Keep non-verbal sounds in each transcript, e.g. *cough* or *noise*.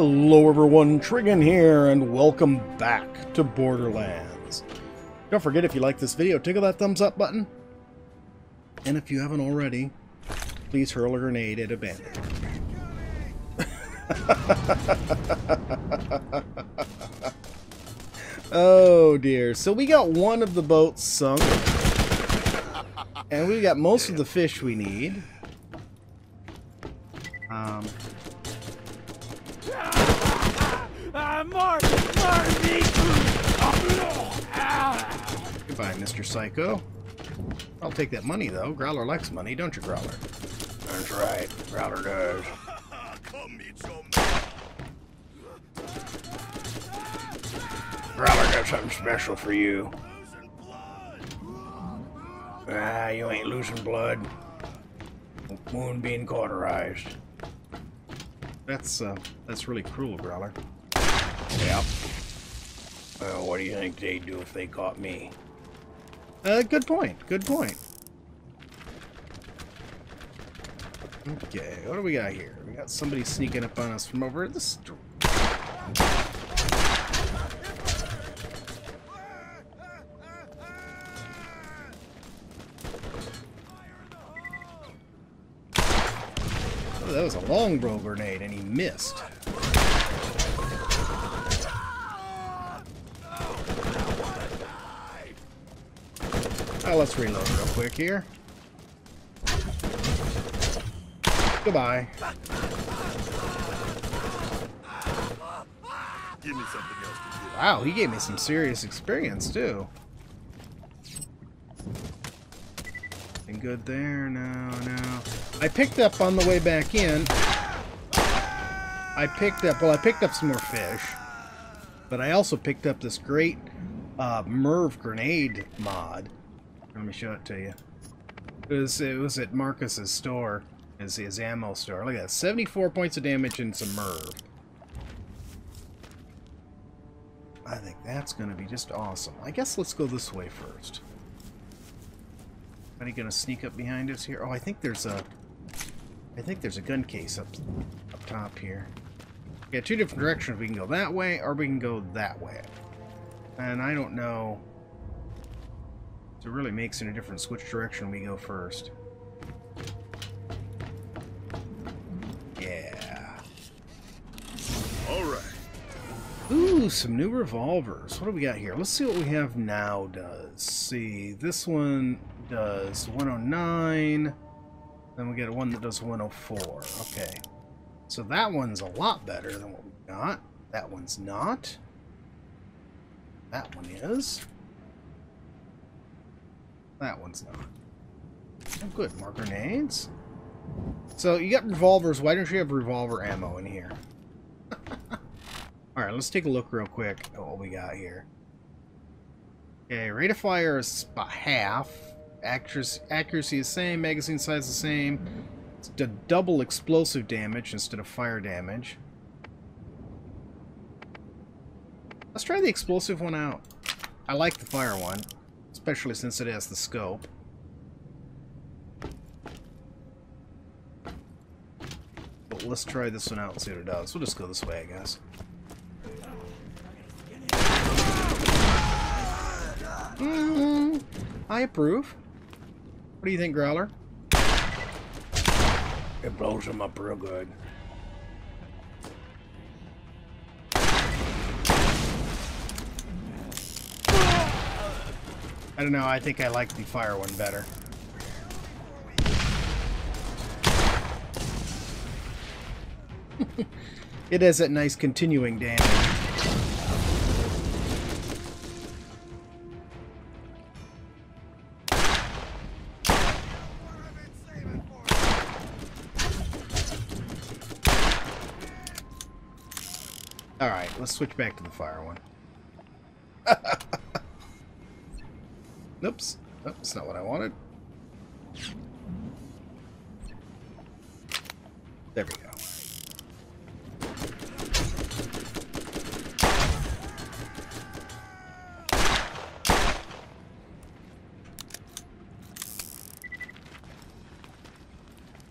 Hello everyone, Trigan here, and welcome back to Borderlands. Don't forget if you like this video, tickle that thumbs up button. And if you haven't already, please hurl a grenade at a bandit. *laughs* oh dear, so we got one of the boats sunk. And we got most of the fish we need. Um, more, more me! Goodbye, Mr. Psycho. I'll take that money, though. Growler likes money, don't you, Growler? That's right. Growler does. Growler got something special for you. Ah, you ain't losing blood. Wound being cauterized. That's, uh, that's really cruel, Growler. Well, what do you think they'd do if they caught me? Uh, good point. Good point. Okay, what do we got here? We got somebody sneaking up on us from over the street. Oh, that was a long longbow grenade, and he missed. Oh, let's reload real quick here. Goodbye. Give me something else to do. Wow, he gave me some serious experience, too. Nothing good there? No, no. I picked up on the way back in. I picked up, well, I picked up some more fish. But I also picked up this great uh, MIRV grenade mod. Let me show it to you. It was, it was at Marcus's store, his, his ammo store. Look at that, 74 points of damage and some MIRV. I think that's going to be just awesome. I guess let's go this way first. You going to sneak up behind us here? Oh, I think there's a... I think there's a gun case up, up top here. Got two different directions. We can go that way, or we can go that way. And I don't know... If it really makes it a difference which direction we go first. Yeah. All right. Ooh, some new revolvers. What do we got here? Let's see what we have now does. See, this one does 109. Then we get a one that does 104. Okay. So that one's a lot better than what we got. That one's not. That one is. That one's not. Oh, good. More grenades. So you got revolvers. Why don't you have revolver ammo in here? *laughs* Alright, let's take a look real quick at what we got here. Okay, rate of fire is about half. Accuracy, accuracy is same, magazine size the same. It's the double explosive damage instead of fire damage. Let's try the explosive one out. I like the fire one, especially since it has the scope. But let's try this one out and see what it does. We'll just go this way, I guess. Mm, I approve. What do you think, Growler? It blows him up real good. I don't know, I think I like the fire one better. *laughs* it has that nice continuing damage. Alright, let's switch back to the fire one. Oops. Oh, that's not what I wanted. There we go.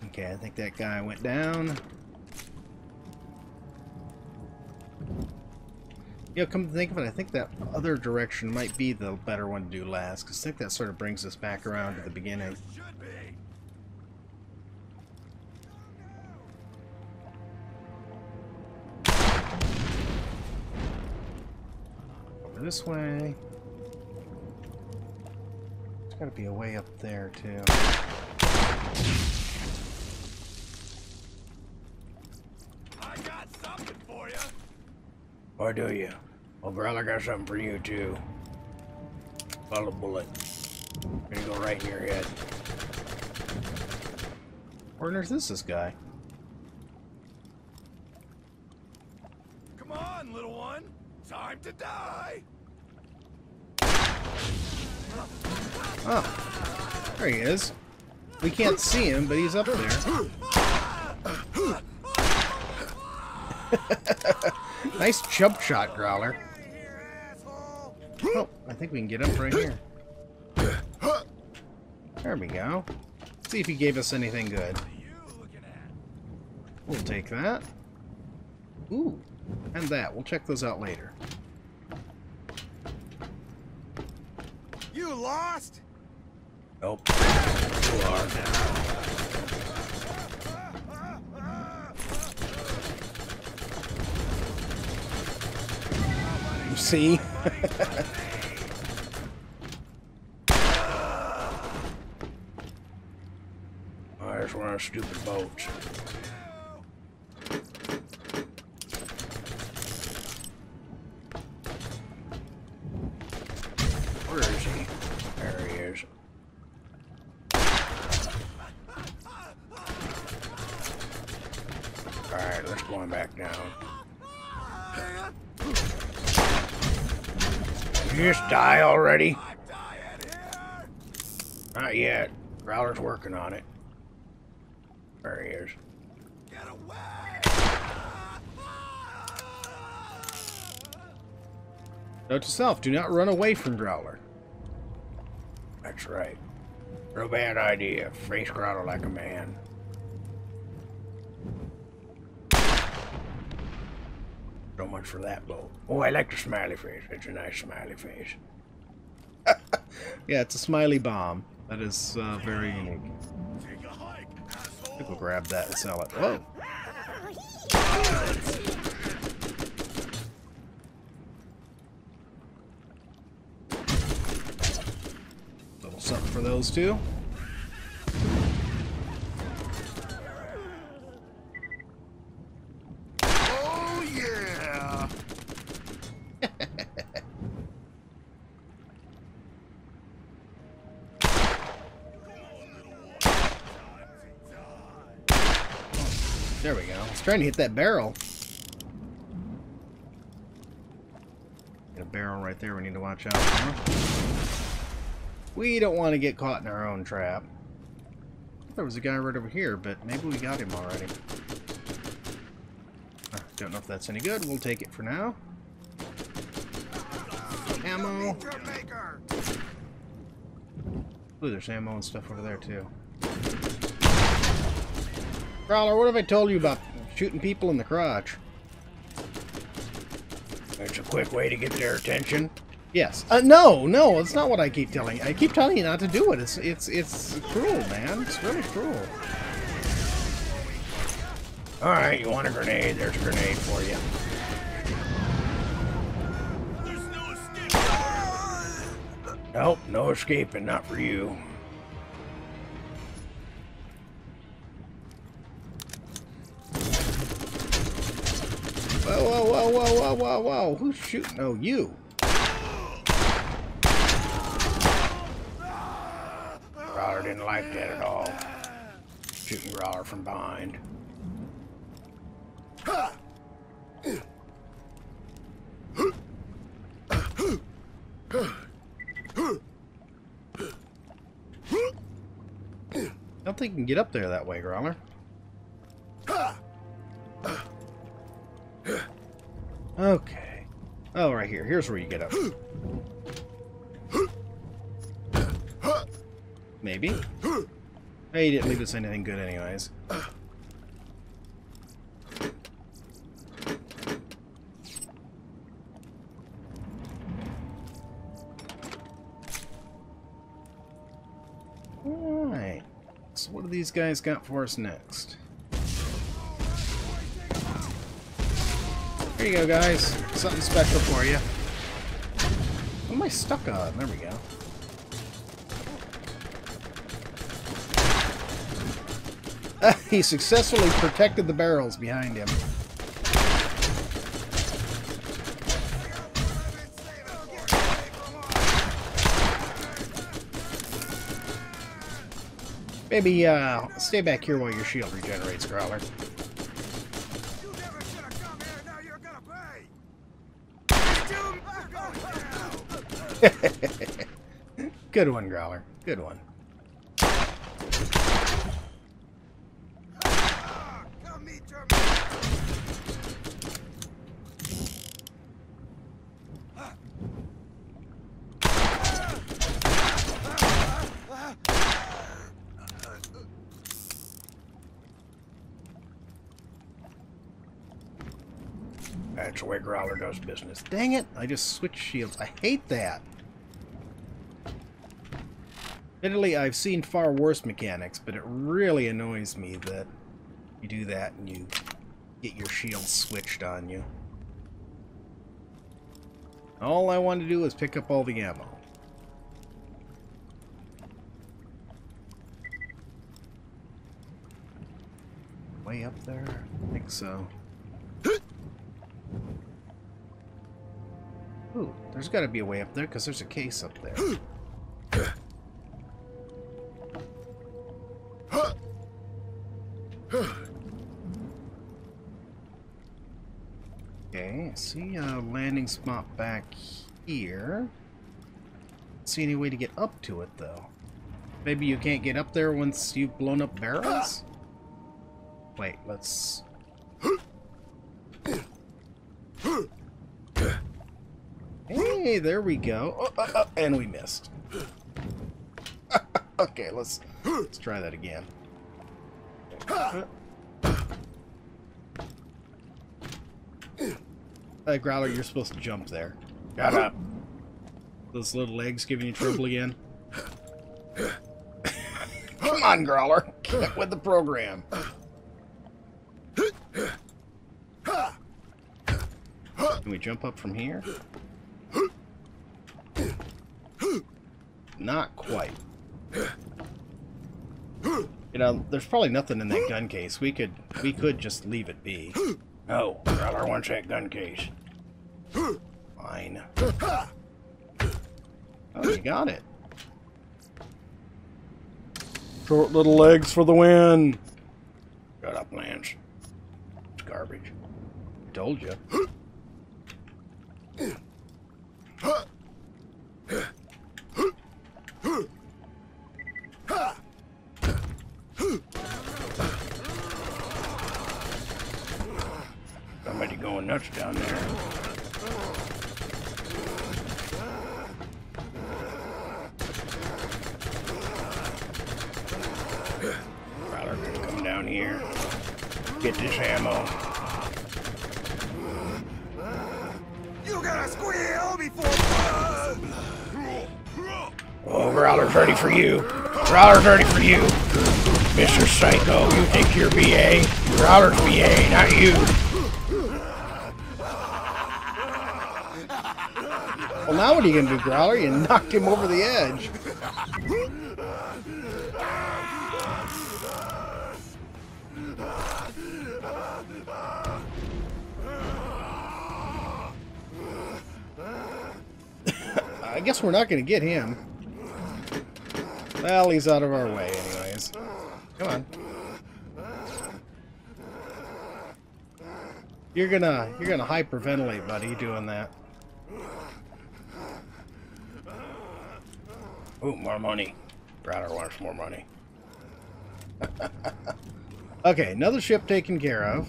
Okay, I think that guy went down. You know, come to think of it, I think that other direction might be the better one to do last, because I think that sort of brings us back around to the beginning. Over this way. There's gotta be a way up there, too. I got something for you. Or do you? Well, girl, I got something for you, too. Follow bullet. Gonna go right in your head. Where on earth is this guy? Come on, little one. Time to die. Oh, there he is. We can't see him, but he's up there. *laughs* nice jump shot, Growler. Oh, I think we can get up right here. There we go. See if he gave us anything good. You looking at? We'll take that. Ooh, and that. We'll check those out later. You lost? Nope. You are. You see? *laughs* there's one of those stupid boats. Where is he? There he is. Alright, let's go on back down. Did you just die already? I'm dying here. Not yet. Growler's working on it. There he is. Get away. Note to self, do not run away from Growler. That's right. Real bad idea. Face Growler like a man. So much for that boat. Oh, I like the smiley face. It's a nice smiley face. *laughs* yeah, it's a smiley bomb. That is uh, very unique. I think we'll grab that and sell it. Whoa! Little something for those two. Oh yeah. There we go. I was trying to hit that barrel. Got a barrel right there we need to watch out for. We don't want to get caught in our own trap. There was a guy right over here, but maybe we got him already. Don't know if that's any good. We'll take it for now. Ammo. Ooh, there's ammo and stuff over there too. Growler, what have I told you about shooting people in the crotch? It's a quick way to get their attention. Yes. Uh, no, no, it's not what I keep telling you. I keep telling you not to do it. It's it's it's cruel, man. It's really cruel. All right, you want a grenade? There's a grenade for you. There's no escape. Nope, no escaping. Not for you. Whoa, whoa, whoa, whoa. Who's shooting? Oh, you. Growler didn't like that at all. Shooting Growler from behind. I don't think you can get up there that way, Growler. Okay. Oh, right here. Here's where you get up. Maybe. Hey, you didn't leave us anything good anyways. Alright. So what do these guys got for us next? Here you go, guys. Something special for you. What am I stuck on? There we go. he successfully protected the barrels behind him. Maybe, uh, stay back here while your shield regenerates, Growler. You never should have come here. Now you're gonna pay. Good one, Growler. Good one. That's way Growler does business. Dang it! I just switched shields. I hate that. Admittedly, I've seen far worse mechanics, but it really annoys me that you do that and you get your shield switched on you. All I want to do is pick up all the ammo. Way up there? I think so. Ooh, there's got to be a way up there because there's a case up there. Okay, I see a landing spot back here. See any way to get up to it though? Maybe you can't get up there once you've blown up barrels? Wait, let's Hey, there we go. Oh, oh, oh, and we missed. *laughs* okay, let's let's try that again. Uh, Growler, you're supposed to jump there. Got up. Those little legs giving you trouble again. Come on, Growler. Get with the program. Can we jump up from here? Not quite. You know, there's probably nothing in that gun case. We could we could just leave it be. No, Growler wants that gun case. Fine. *laughs* Oh, you got it. Short little legs for the win. Shut up, Lance. It's garbage. Told you. *laughs* Somebody going nuts down there. Growler gonna come down here. Get this ammo. You gotta squeal before. Oh, Growler's ready for you. Growler's ready for you. Mr. Psycho, you think you're BA? Growler's BA, not you. Well, now what are you gonna do, Growler? You knocked him over the edge. Guess we're not gonna get him. Well, he's out of our way anyways. Come on. You're gonna you're gonna hyperventilate, buddy, doing that. Ooh, more money. Growler wants more money. *laughs* okay, another ship taken care of.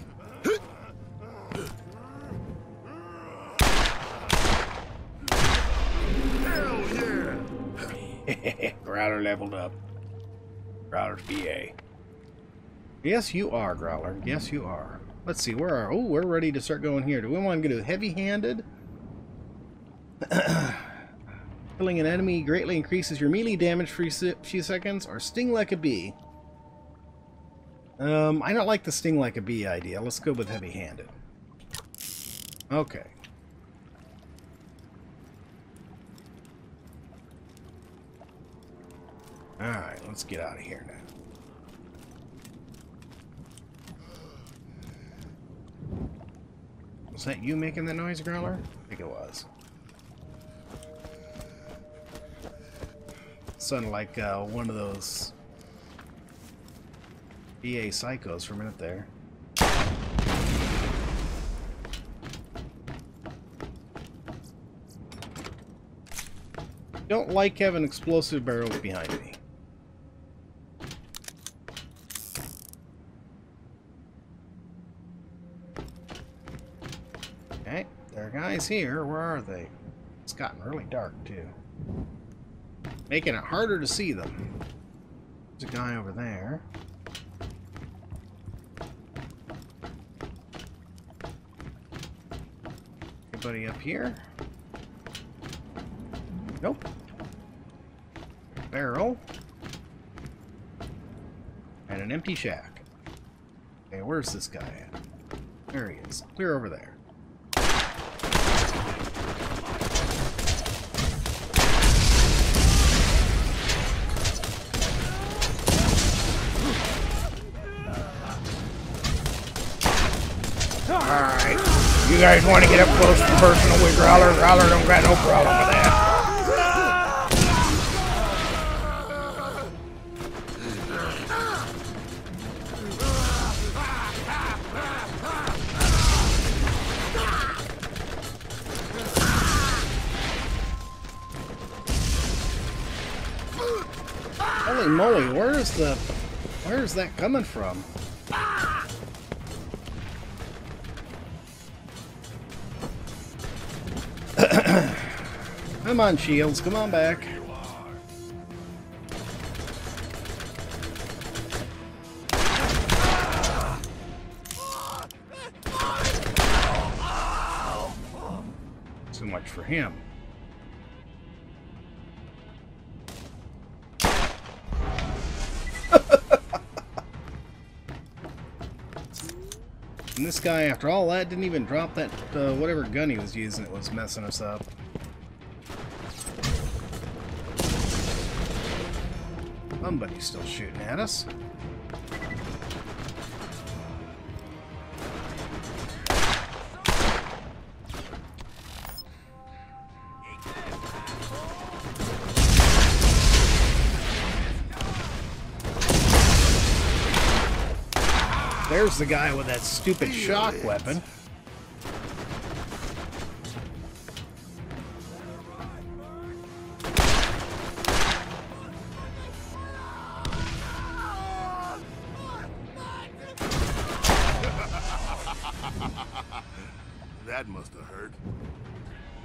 Leveled up. Growler's BA. Yes, you are, Growler. Yes, you are. Let's see, where are... Oh, we're ready to start going here. Do we want to go heavy-handed? *clears throat* Killing an enemy greatly increases your melee damage for a few seconds, or sting like a bee. Um, I don't like the sting like a bee idea. Let's go with heavy-handed. Okay. Alright, let's get out of here now. Was that you making the noise, Growler? I think it was. Sounded like uh, one of those EA psychos for a minute there. Don't like having explosive barrels behind me. Okay, there are guys here. Where are they? It's gotten really dark, too. Making it harder to see them. There's a guy over there. Anybody up here? Nope. Barrel. And an empty shack. Okay, where's this guy at? There he is. Clear over there. Alright. You guys want to get up close and personal with Growler? Growler don't got no problem with that. Holy moly, where is the... Where is that coming from? Come on, Shields, come on back. So much for him. *laughs* And this guy, after all that, didn't even drop that, uh, whatever gun he was using that was messing us up. Somebody's still shooting at us. There's the guy with that stupid shock weapon.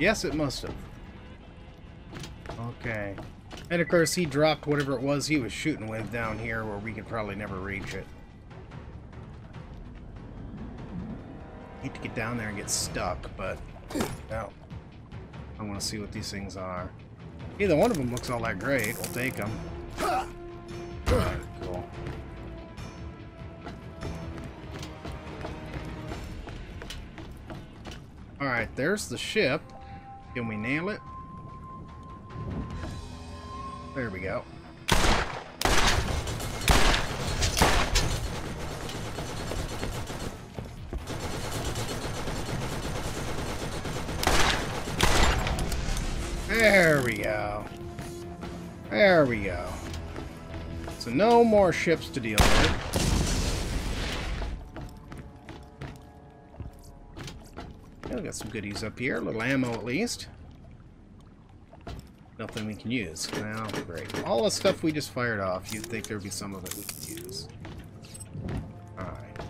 Yes, it must have. Okay. And of course, he dropped whatever it was he was shooting with down here where we could probably never reach it. Hate to get down there and get stuck, but... Well, I want to see what these things are. Either one of them looks all that great. We'll take them. Cool. Alright, there's the ship. Can we nail it? There we go. There we go. There we go. So no more ships to deal with. Yeah, we got some goodies up here. A little ammo at least. Nothing we can use. Well, great. All the stuff we just fired off, you'd think there'd be some of it we could use. Alright.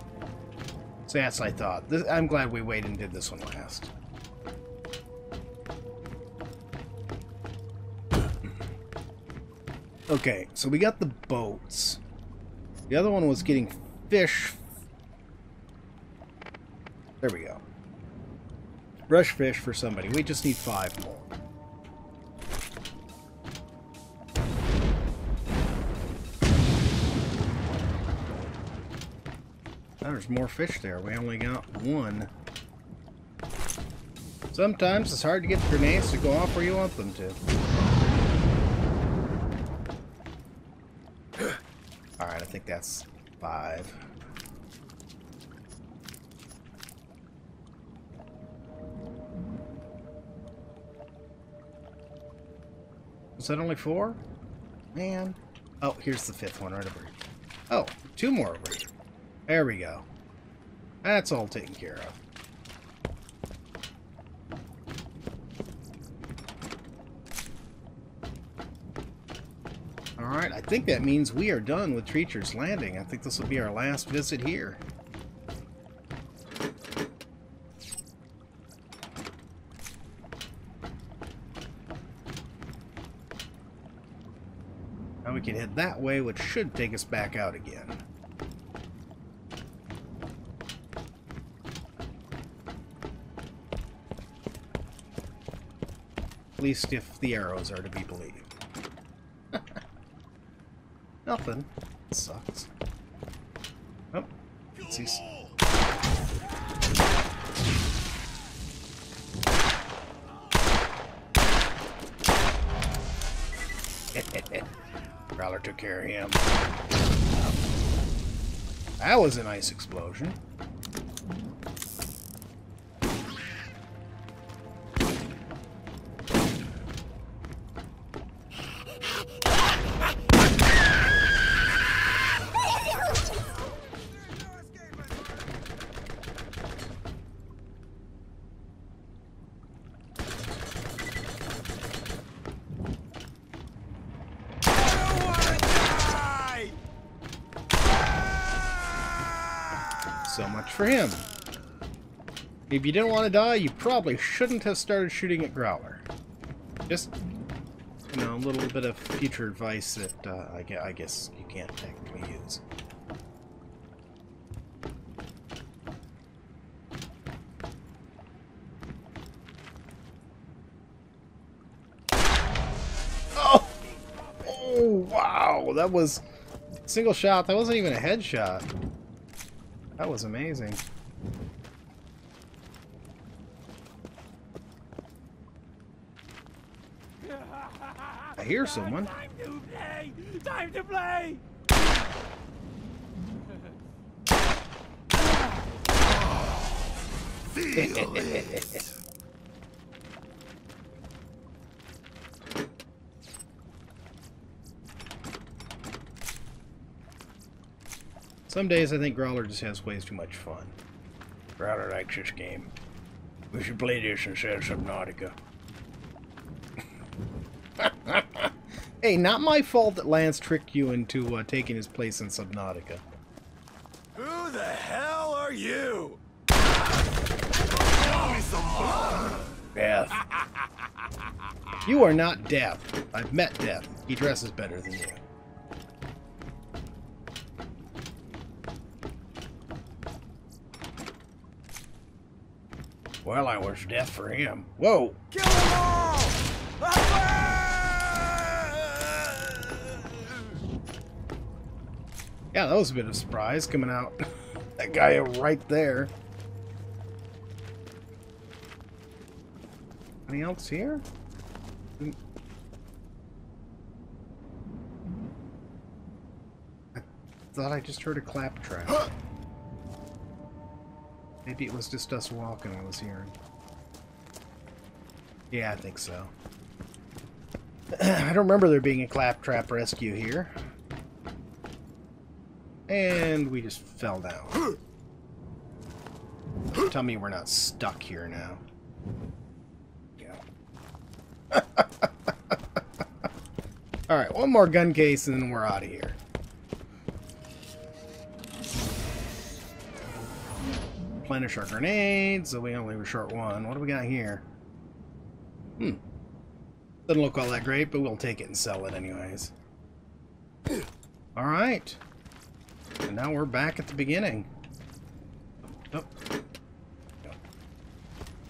So that's what I thought. This, I'm glad we waited and did this one last. *clears throat* Okay, so we got the boats. The other one was getting fish. There we go. Brush fish for somebody. We just need five more. there's more fish there. We only got one. Sometimes it's hard to get the grenades to go off where you want them to. Alright, I think that's five. Was that only four? Man. Oh, here's the fifth one right over here. Oh, two more over here. There we go. That's all taken care of. Alright, I think that means we are done with Treacher's Landing. I think this will be our last visit here. Now we can head that way, which should take us back out again. At least if the arrows are to be believed. *laughs* Nothing. sucks. Oh, see. Care of him. That was a nice explosion. For him. If you didn't want to die, you probably shouldn't have started shooting at Growler. Just, you know, a little bit of future advice that uh, I, guess you can't technically use. Oh! Oh, wow! That was single shot. That wasn't even a headshot. That was amazing. I hear someone. Time to play! Time to play! Feel it. *laughs* Some days I think Growler just has way too much fun. Growler likes this game. We should play this instead of Subnautica. *laughs* hey, not my fault that Lance tricked you into uh, taking his place in Subnautica. Who the hell are you? Show me some blood. Death. you are not Death. I've met Death. He dresses better than you. Well, I was death for him. Whoa! Kill them all! Yeah, that was a bit of a surprise coming out. *laughs* that guy right there. Anything else here? I thought I just heard a claptrap. *gasps* Maybe it was just us walking I was hearing. Yeah, I think so. *clears throat* I don't remember there being a claptrap rescue here. And we just fell down. *gasps* Tell me we're not stuck here now. Yeah. *laughs* Alright, one more gun case and then we're out of here. Replenish our grenades, so we only were short one. What do we got here? Hmm. Doesn't look all that great, but we'll take it and sell it anyways. Alright. And now we're back at the beginning. Oh.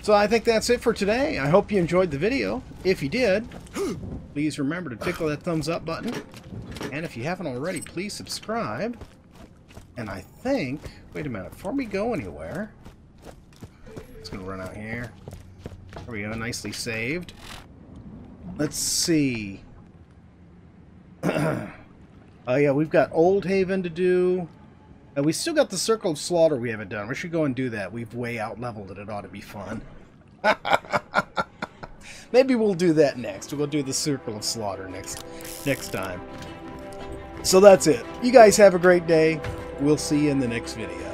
So I think that's it for today. I hope you enjoyed the video. If you did, please remember to tickle that thumbs up button. And if you haven't already, please subscribe. And I think... Wait a minute. Before we go anywhere... It's to run out here. There we go. Nicely saved. Let's see. *clears throat* oh, yeah. We've got Old Haven to do. And we still got the Circle of Slaughter we haven't done. We should go and do that. We've way out-leveled it. It ought to be fun. *laughs* Maybe we'll do that next. We'll do the Circle of Slaughter next next time. So that's it. You guys have a great day. We'll see you in the next video.